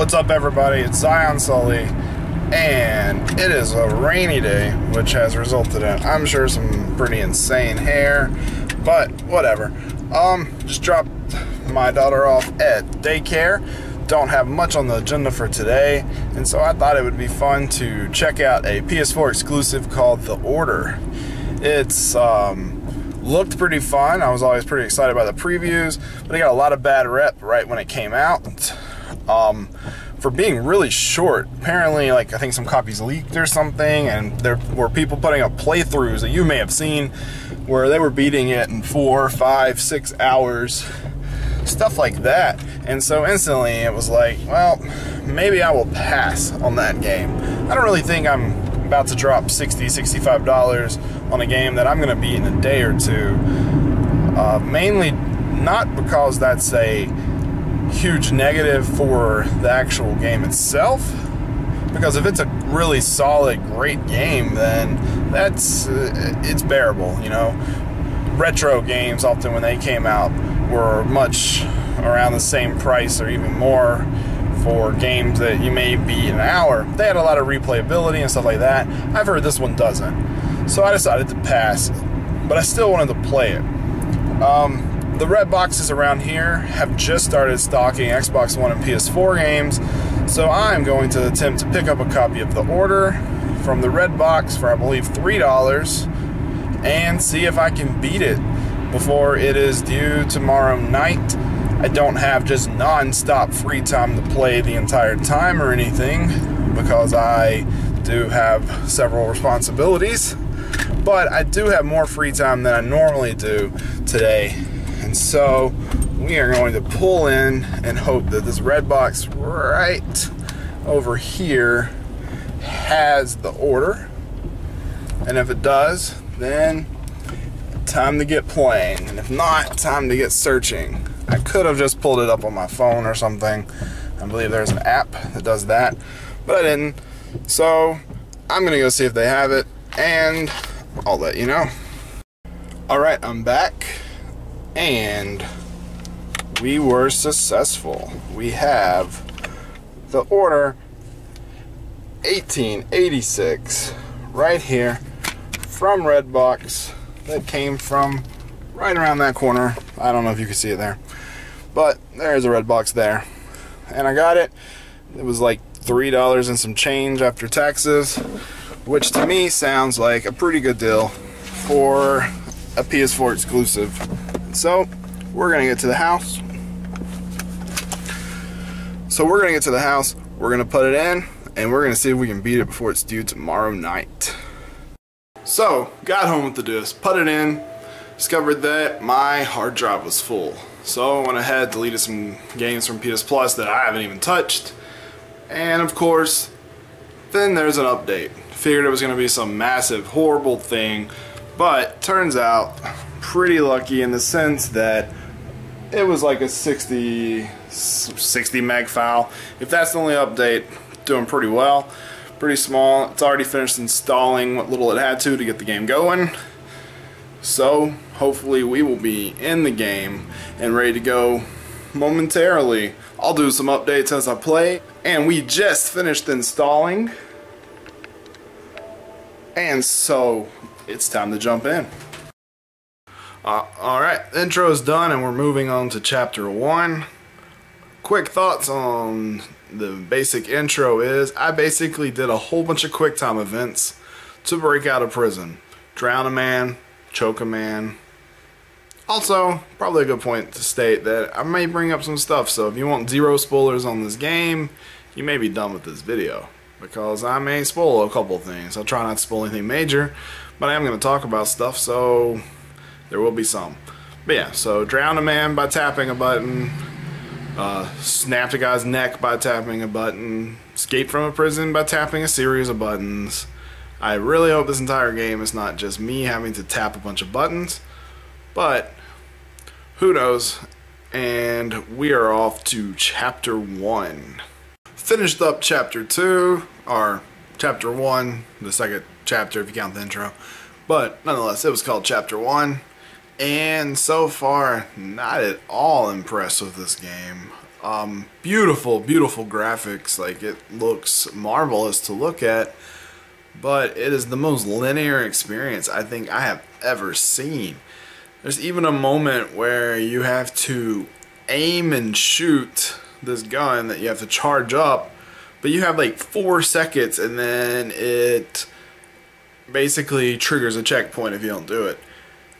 What's up, everybody? It's Zion Sully, and it is a rainy day, which has resulted in, I'm sure, some pretty insane hair, but whatever. Um, just dropped my daughter off at daycare. Don't have much on the agenda for today, and so I thought it would be fun to check out a PS4 exclusive called The Order. It's, um, looked pretty fun. I was always pretty excited by the previews, but it got a lot of bad rep right when it came out um, for being really short. Apparently, like I think some copies leaked or something, and there were people putting up playthroughs that you may have seen where they were beating it in four, five, six hours, stuff like that. And so instantly it was like, well, maybe I will pass on that game. I don't really think I'm about to drop 60 $65 on a game that I'm going to beat in a day or two. Uh, mainly not because that's a huge negative for the actual game itself. Because if it's a really solid, great game, then that's uh, it's bearable. You know, retro games often when they came out were much around the same price or even more for games that you may be an hour. They had a lot of replayability and stuff like that. I've heard this one doesn't, so I decided to pass. But I still wanted to play it. Um, the Redboxes around here have just started stocking Xbox One and PS4 games, so I'm going to attempt to pick up a copy of The Order from the Redbox for I believe $3 and see if I can beat it before it is due tomorrow night. I don't have just non-stop free time to play the entire time or anything because I do have several responsibilities but I do have more free time than I normally do today and so we are going to pull in and hope that this Redbox right over here has the order. And if it does, then time to get playing. And if not, time to get searching. I could have just pulled it up on my phone or something. I believe there's an app that does that, but I didn't. So I'm gonna go see if they have it, and I'll let you know. All right, I'm back and we were successful. We have the order 1886 right here from Redbox that came from right around that corner. I don't know if you can see it there, but there's a Redbox there. And I got it. It was like $3 and some change after taxes, which to me sounds like a pretty good deal for a PS4 exclusive. So, we're to get to the house. So we're to get to the house, we're to put it in, and we're to see if we can beat it before it's due tomorrow night. So, got home with the disc, put it in, discovered that my hard drive was full. So I went ahead, deleted some games from PS Plus that I haven't even touched. And of course, then there's an update. Figured it was to be some massive, horrible thing, but turns out pretty lucky in the sense that it was like a 60 60 meg file. If that's the only update doing pretty well. Pretty small. It's already finished installing what little it had to to get the game going. So hopefully we will be in the game and ready to go momentarily. I'll do some updates as I play. And we just finished installing. And so it's time to jump in uh, Alright, intro is done and we're moving on to chapter 1. Quick thoughts on the basic intro is I basically did a whole bunch of quick time events to break out of prison. Drown a man, choke a man. Also, probably a good point to state that I may bring up some stuff, so if you want zero spoilers on this game, you may be done with this video. Because I may spoil a couple things. I'll try not to spoil anything major, but I am going to talk about stuff, so there will be some. But yeah, so drown a man by tapping a button, uh, snapped a guy's neck by tapping a button, escape from a prison by tapping a series of buttons. I really hope this entire game is not just me having to tap a bunch of buttons, but who knows. And we are off to chapter 1. Finished up chapter 2, or chapter 1, the second chapter if you count the intro. But nonetheless, it was called chapter 1 and so far not at all impressed with this game Um, beautiful, beautiful graphics. Like it looks marvelous to look at, but it is the most linear experience I think I have ever seen. There's even a moment where you have to aim and shoot this gun that you have to charge up, but you have like four seconds and then it basically triggers a checkpoint if you don't do it.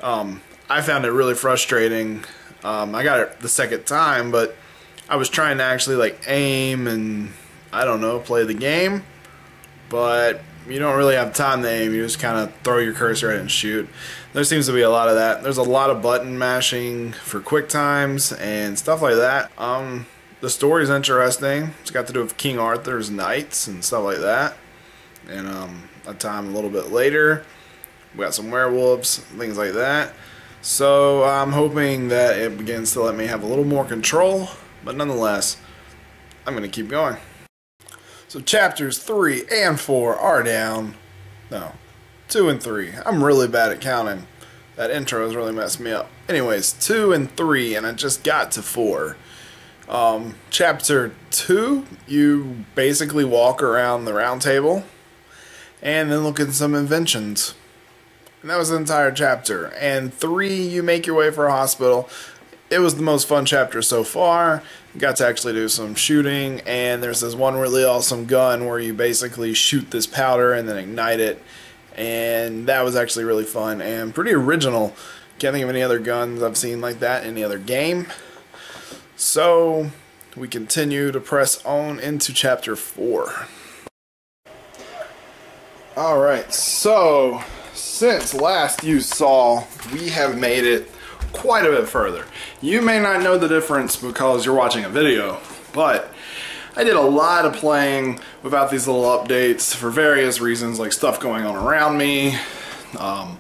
Um, I found it really frustrating. Um, I got it the second time, but I was trying to actually like aim and I don't know play the game, but you don't really have time to aim. You just kind of throw your cursor at and shoot. There seems to be a lot of that. There's a lot of button mashing for quick times and stuff like that. Um, the story's interesting. It's got to do with King Arthur's knights and stuff like that. And um, a time a little bit later, we got some werewolves, things like that. So I'm hoping that it begins to let me have a little more control but nonetheless, I'm going to keep going. So chapters 3 and 4 are down. No, 2 and 3. I'm really bad at counting. That intro has really messed me up. Anyways, 2 and 3, and I just got to 4. Um, chapter 2, you basically walk around the round table and then look at some inventions. And that was the entire chapter. And 3, you make your way for a hospital it was the most fun chapter so far. Got to actually do some shooting, and there's this one really awesome gun where you basically shoot this powder and then ignite it, and that was actually really fun and pretty original. Can't think of any other guns I've seen like that in any other game. So we continue to press on into chapter 4. Alright, so since last you saw, we have made it quite a bit further. You may not know the difference because you're watching a video, but I did a lot of playing without these little updates for various reasons, like stuff going on around me, um,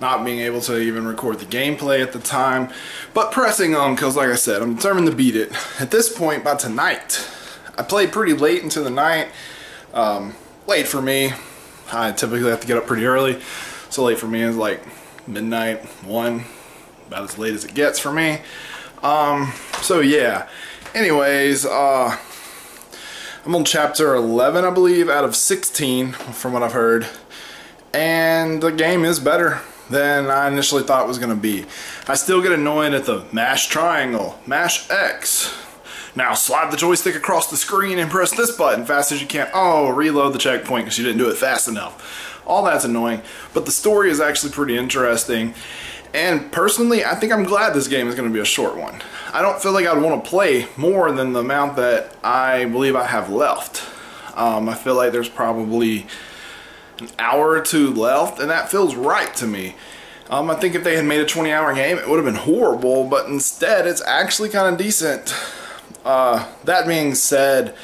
not being able to even record the gameplay at the time, but pressing on because, like I said, I'm determined to beat it. At this point, by tonight, I played pretty late into the night. Um, late for me. I typically have to get up pretty early, so late for me is like midnight, 1, about as late as it gets for me. Um, so yeah. Anyways, uh, I'm on chapter 11, I believe, out of 16, from what I've heard. And the game is better than I initially thought it was going to be. I still get annoyed at the mash triangle, mash X. Now slide the joystick across the screen and press this button fast as you can. Oh, reload the checkpoint because you didn't do it fast enough. All that's annoying, but the story is actually pretty interesting. And personally, I think I'm glad this game is going to be a short one. I don't feel like I'd want to play more than the amount that I believe I have left. Um, I feel like there's probably an hour or two left, and that feels right to me. Um, I think if they had made a 20 hour game, it would have been horrible, but instead, it's actually kind of decent. Uh, that being said,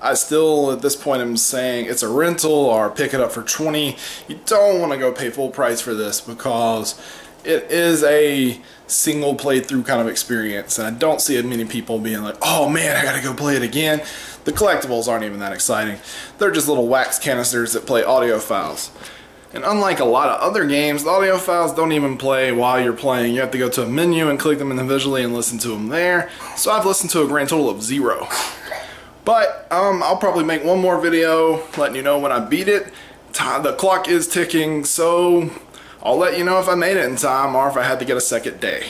I still, at this point, am saying it's a rental or pick it up for 20. You don't want to go pay full price for this because it is a single playthrough kind of experience and I don't see as many people being like oh man I gotta go play it again. The collectibles aren't even that exciting. They're just little wax canisters that play audio files and unlike a lot of other games the audio files don't even play while you're playing. You have to go to a menu and click them individually and listen to them there. So I've listened to a grand total of zero. But um, I'll probably make one more video letting you know when I beat it. The clock is ticking so I'll let you know if I made it in time or if I had to get a second day.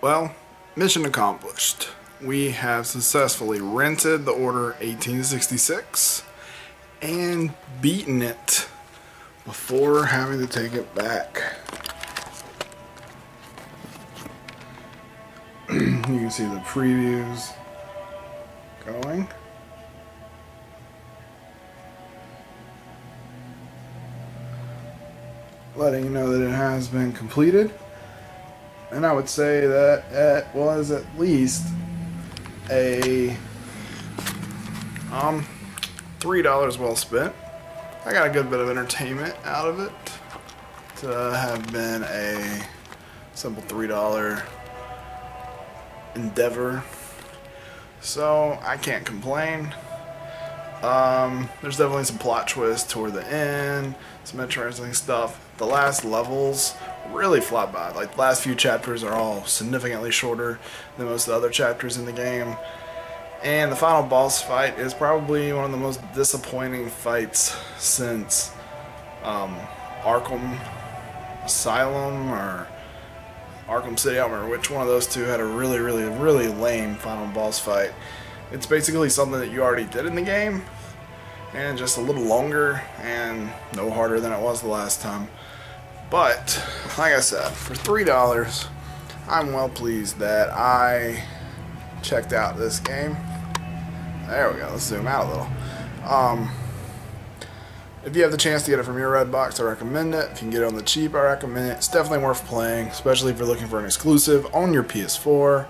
Well, mission accomplished. We have successfully rented the Order 1866 and beaten it before having to take it back. you can see the previews going. letting you know that it has been completed. And I would say that it was at least a um three dollars well spent. I got a good bit of entertainment out of it to have been a simple three dollar endeavor. So I can't complain. Um, there's definitely some plot twists toward the end, some interesting stuff. The last levels really fly by. Like the last few chapters are all significantly shorter than most of the other chapters in the game. And the final boss fight is probably one of the most disappointing fights since um, Arkham Asylum or Arkham City. I don't remember which one of those two had a really, really, really lame final boss fight. It's basically something that you already did in the game, and just a little longer and no harder than it was the last time. But, like I said, for $3, I'm well pleased that I checked out this game. There we go, let's zoom out a little. Um, if you have the chance to get it from your Redbox, I recommend it. If you can get it on the cheap, I recommend it. It's definitely worth playing, especially if you're looking for an exclusive on your PS4.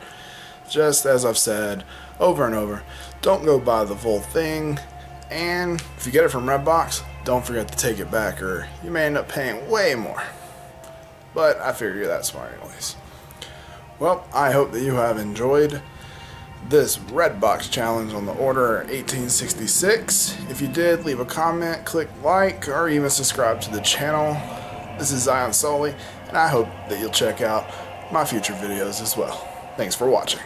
Just as I've said over and over, don't go buy the full thing. And if you get it from Redbox, don't forget to take it back or you may end up paying way more. But I figure you're that smart anyways. Well, I hope that you have enjoyed this Redbox challenge on the order 1866. If you did, leave a comment, click like, or even subscribe to the channel. This is Zion Sully, and I hope that you'll check out my future videos as well. Thanks for watching.